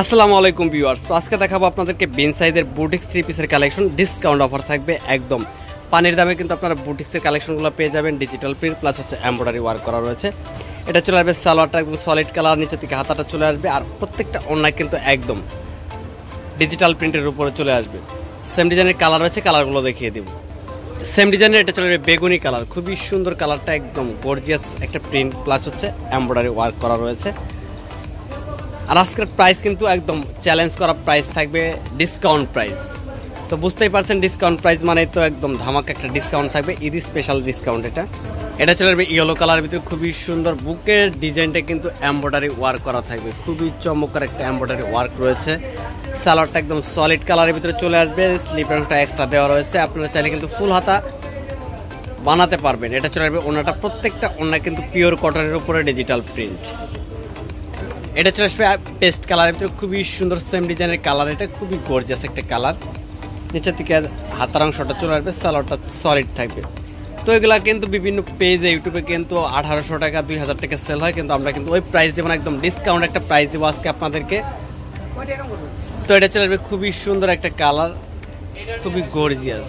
আসসালামু আলাইকুম ভিউয়ার্স। তো আজকে দেখাবো আপনাদেরকে বেন সাইজের বুটিক্স থ্রি পিসের কালেকশন। ডিসকাউন্ট অফার থাকবে একদম। পানির দামে কিন্তু আপনারা বুটিক্সের কালেকশনগুলো পেয়ে যাবেন। ডিজিটাল প্রিন্ট প্লাস হচ্ছে এমব্রয়ডারি ওয়ার্ক করা রয়েছে। এটা চলে আসবে সালোয়ারটা একদম সলিড কালার নিচে থেকে হাতাটা চলে আসবে। আর প্রত্যেকটা অন্যায় কিন্তু একদম ডিজিটাল প্রিন্টের উপরে চলে আসবে। সেম ডিজাইনের কালার রয়েছে কালারগুলো দেখিয়ে দেবো। সেম ডিজাইনের এটা চলে আসবে বেগুনি কালার খুবই সুন্দর কালারটা একদম গর্জিয়াস একটা প্রিন্ট প্লাস হচ্ছে এমব্রয়ডারি ওয়ার্ক করা রয়েছে। আর আজকের প্রাইস কিন্তু একদম চ্যালেঞ্জ করা প্রাইস থাকবে ডিসকাউন্ট প্রাইস তো বুঝতেই পারছেন ডিসকাউন্ট প্রাইস মানে তো একদম ধামাকা একটা ডিসকাউন্ট থাকবে ঈদ স্পেশাল ডিসকাউন্ট এটা। এটা চলে আসবে ইয়েলো কালারের ভিতরে, খুবই সুন্দর বুকের ডিজাইনটা কিন্তু এম্ব্রয়ডারি ওয়ার্ক করা থাকবে, খুবই চমৎকার একটা এম্ব্রয়ডারি ওয়ার্ক রয়েছে। সালোয়ারটা একদম সলিড কালারের ভিতরে চলে আসবে স্লিপারটা এক্সট্রা দেওয়া রয়েছে, আপনারা চাইলে কিন্তু ফুল হাতা বানাতে পারবেন। এটা চলে আসবে ওনাটা প্রত্যেকটা ওনা কিন্তু পিওর কটনের উপরে ডিজিটাল প্রিন্ট এটা চলে আসবে পেস্ট কালারের ভিতরে খুবই সুন্দর সেম ডিজাইনের কালার এটা খুবই গর্জিয়াস একটা কালার নিচের থেকে হাতার অংশটা চলে আসবে, সালোয়ারটা সলিড থাকবে। তো এগুলা কিন্তু বিভিন্ন পেজে ইউটিউবে কিন্তু আঠারোশো টাকা, দুই হাজার টাকা সেল হয়, কিন্তু আমরা কিন্তু ওই প্রাইস দেবো না, একদম ডিসকাউন্ট একটা প্রাইস দেবো আজকে আপনাদেরকে। তো এটা চলে আসবে খুবই সুন্দর একটা কালার খুবই গর্জিয়াস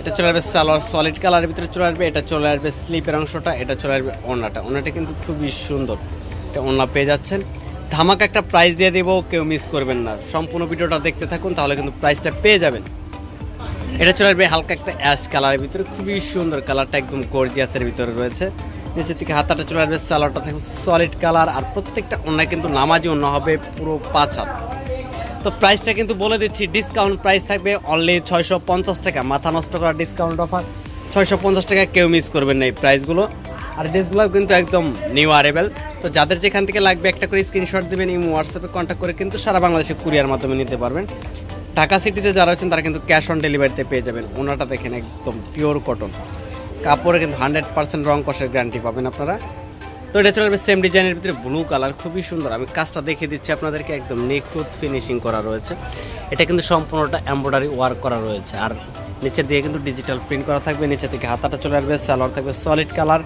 এটা চলে আসবে সালোয়ার সলিড কালারের ভিতরে চলে আসবে, এটা চলে আসবে স্লিপের অংশটা, এটা চলে আসবে ওনাটা ওনাটা কিন্তু খুবই সুন্দর। এটা ওনা পেয়ে যাচ্ছেন। ধামাকা একটা প্রাইস দিয়ে দেবো, কেউ মিস করবেন না। সম্পূর্ণ ভিডিওটা দেখতে থাকুন, তাহলে কিন্তু প্রাইসটা পেয়ে যাবেন। এটা চলে আসবে হালকা একটা অ্যাশ কালারের ভিতরে, খুবই সুন্দর কালারটা একদম গর্জিয়াসের ভিতরে রয়েছে। নিচের থেকে হাতাটা চলে আসবে সালোয়ারটা থাকবে সলিড কালার আর প্রত্যেকটা অন্যায় কিন্তু নামাজি অন্য হবে পুরো পাঁচ হাত। তো প্রাইসটা কিন্তু বলে দিচ্ছি ডিসকাউন্ট প্রাইস থাকবে অনলি ছয়শো পঞ্চাশ টাকা। মাথা নষ্ট করা ডিসকাউন্ট অফার ছয়শো পঞ্চাশ টাকা কেউ মিস করবেন না এই প্রাইসগুলো আর ড্রেসগুলো কিন্তু একদম নিউ আরেবেল তো যাদের যেখান থেকে লাগবে একটা করে স্ক্রিনশট দেবেন এই হোয়াটসঅ্যাপে কন্ট্যাক্ট করে কিন্তু সারা বাংলাদেশে কুরিয়ার মাধ্যমে নিতে পারবেন। ঢাকা সিটিতে যারা আছেন, তারা কিন্তু ক্যাশ অন ডেলিভারিতে পেয়ে যাবেন। ওনাটা দেখেন একদম পিওর কটন কাপড়ে কিন্তু হান্ড্রেড পার্সেন্ট রং কষের গ্যারান্টি পাবেন আপনারা। তো এটা চলে আসবে সেম ডিজাইনের ভিতরে ব্লু কালার খুবই সুন্দর। আমি কাজটা দেখিয়ে দিচ্ছি আপনাদেরকে, একদম নিখুঁত ফিনিশিং করা রয়েছে। এটা কিন্তু সম্পূর্ণটা এমব্রয়ডারি ওয়ার্ক করা রয়েছে। আর নিচের দিয়ে কিন্তু ডিজিটাল প্রিন্ট করা থাকবে নিচে থেকে হাতাটা চলে আসবে সালোয়ার থাকবে সলিড কালার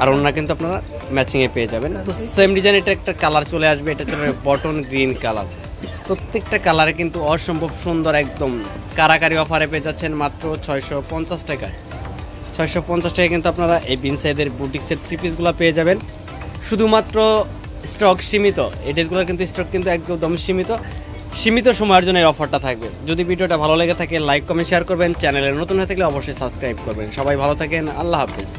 আর ওনারা কিন্তু আপনারা ম্যাচিংয়ে পেয়ে যাবেন। তো সেম ডিজাইন এটা একটা কালার চলে আসবে, এটা চলে বটন গ্রিন কালার প্রত্যেকটা কালারে কিন্তু অসম্ভব সুন্দর একদম কারাকারি অফারে পেয়ে যাচ্ছেন মাত্র ছয়শো পঞ্চাশ টাকায় ছয়শো পঞ্চাশ টাকায় কিন্তু আপনারা এই বিনসাইদের বুটিক্সের থ্রি পিসগুলো পেয়ে যাবেন। শুধুমাত্র স্টক সীমিত, এই ড্রেসগুলোর কিন্তু স্টক কিন্তু একদম সীমিত। সীমিত সময়ের জন্য এই অফারটা থাকবে। যদি ভিডিওটা ভালো লেগে থাকে লাইক কমেন্ট শেয়ার করবেন। চ্যানেলে নতুন হয়ে থাকলে অবশ্যই সাবস্ক্রাইব করবেন। সবাই ভালো থাকেন, আল্লাহ হাফিজ।